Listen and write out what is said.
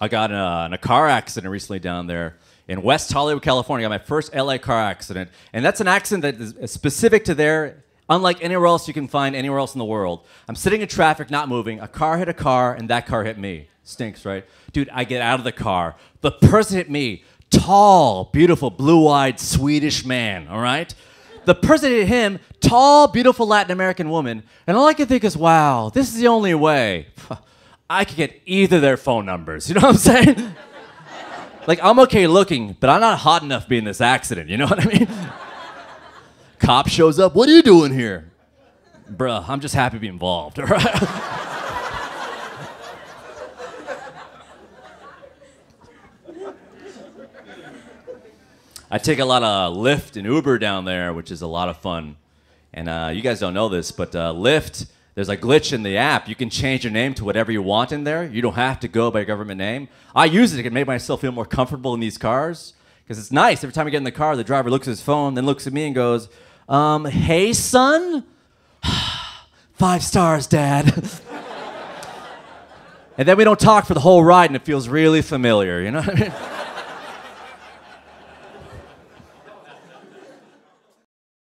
I got in a, in a car accident recently down there in West Hollywood, California. I got my first LA car accident, and that's an accident that is specific to there, unlike anywhere else you can find anywhere else in the world. I'm sitting in traffic, not moving. A car hit a car, and that car hit me. Stinks, right? Dude, I get out of the car. The person hit me. Tall, beautiful, blue-eyed Swedish man. All right. The person hit him. Tall, beautiful Latin American woman. And all I can think is, wow, this is the only way. I could get either their phone numbers. You know what I'm saying? like, I'm okay looking, but I'm not hot enough being this accident. You know what I mean? Cop shows up. What are you doing here? Bruh, I'm just happy to be involved. All right? I take a lot of Lyft and Uber down there, which is a lot of fun. And uh, you guys don't know this, but uh, Lyft, there's a glitch in the app. You can change your name to whatever you want in there. You don't have to go by government name. I use it to make myself feel more comfortable in these cars because it's nice. Every time I get in the car, the driver looks at his phone, then looks at me and goes, um, "Hey, son." Five stars, Dad. and then we don't talk for the whole ride, and it feels really familiar. You know what I mean?